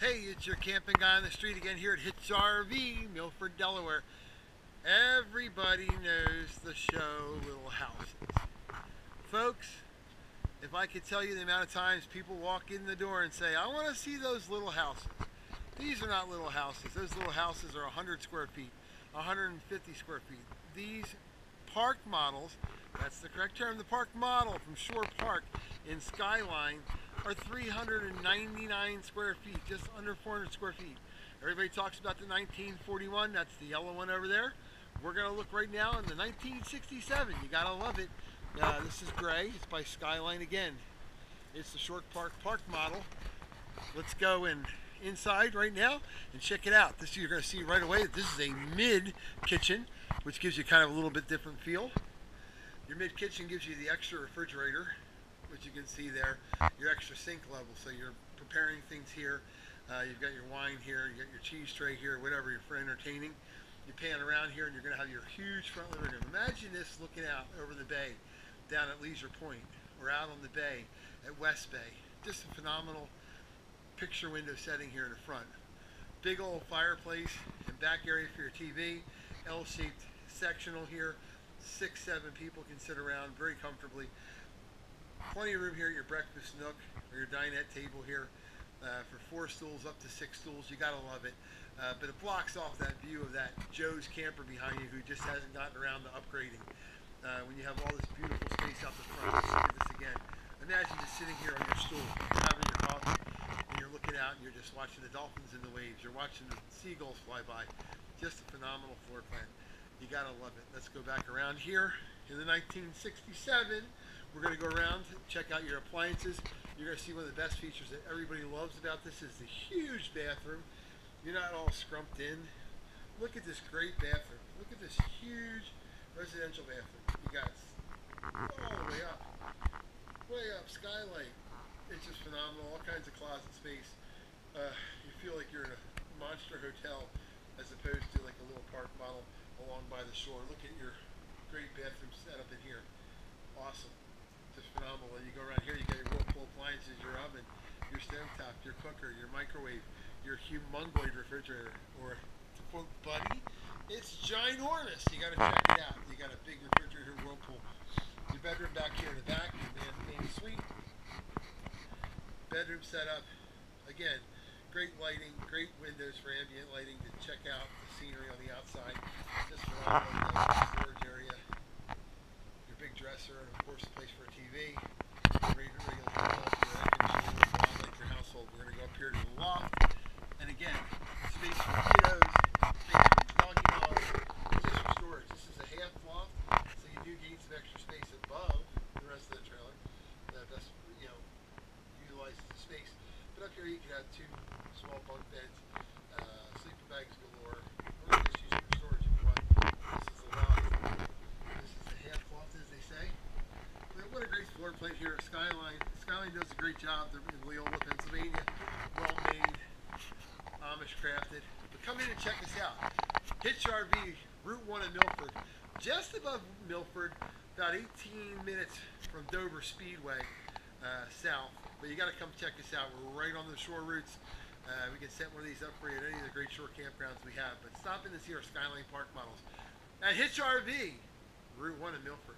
Hey, it's your camping guy on the street again here at Hitch RV, Milford, Delaware. Everybody knows the show Little Houses. Folks, if I could tell you the amount of times people walk in the door and say, I want to see those little houses. These are not little houses. Those little houses are 100 square feet, 150 square feet. These park models, that's the correct term, the park model from Shore Park in Skyline are 399 square feet, just under 400 square feet. Everybody talks about the 1941, that's the yellow one over there. We're gonna look right now in the 1967, you gotta love it. Uh, this is gray, it's by Skyline again. It's the Shore Park Park model. Let's go in inside right now and check it out. This you're gonna see right away that this is a mid kitchen, which gives you kind of a little bit different feel. Your mid kitchen gives you the extra refrigerator which you can see there, your extra sink level. So you're preparing things here. Uh, you've got your wine here, you got your cheese tray here, whatever you're for entertaining. You pan around here and you're going to have your huge front living room. Imagine this looking out over the bay down at Leisure Point or out on the bay at West Bay. Just a phenomenal picture window setting here in the front. Big old fireplace and back area for your TV. L-shaped sectional here. Six, seven people can sit around very comfortably plenty of room here at your breakfast nook or your dinette table here uh, for four stools up to six stools. You gotta love it. Uh, but it blocks off that view of that Joe's camper behind you who just hasn't gotten around to upgrading. Uh, when you have all this beautiful space out the front, look at this again. Imagine just sitting here on your stool, having your coffee, and you're looking out and you're just watching the dolphins in the waves. You're watching the seagulls fly by. Just a phenomenal floor plan. You gotta love it. Let's go back around here in the 1967. We're going to go around, check out your appliances. You're going to see one of the best features that everybody loves about this is the huge bathroom. You're not all scrumped in. Look at this great bathroom. Look at this huge residential bathroom. You got all the way up, way up, skylight. It's just phenomenal. All kinds of closet space. Uh, you feel like you're in a monster hotel as opposed to like a little park model along by the shore. Look at your great bathroom setup in here. Awesome just phenomenal. You go around here, you got your Whirlpool appliances, your oven, your stovetop, your cooker, your microwave, your humongoid refrigerator, or to quote Buddy, it's ginormous. You got to check it out. You got a big refrigerator, Whirlpool. Your bedroom back here in the back, man main suite. Bedroom setup. Again, great lighting, great windows for ambient lighting to check out the scenery on the outside. Just phenomenal. Dresser, and of course, a place for a TV, your household. We're going to go up here to the loft, and again, space for kiddos, space for doggy dogs, just for storage. This is a half loft, so you do gain some extra space above the rest of the trailer. That best, you know, utilizes the space. But up here, you can have two small bunk beds, uh, sleeping bags galore. We're going to just use it for storage if you want. This is the loft. This is the half loft, as they say what a great floor plate here at Skyline. Skyline does a great job. They're in Leola, Pennsylvania. Well made, Amish crafted. But come in and check us out. Hitch RV, Route 1 in Milford. Just above Milford, about 18 minutes from Dover Speedway uh, south. But you got to come check us out. We're right on the shore routes. Uh, we can set one of these up for you at any of the great shore campgrounds we have. But stop in to see our Skyline Park models. At Hitch RV, Route 1 in Milford.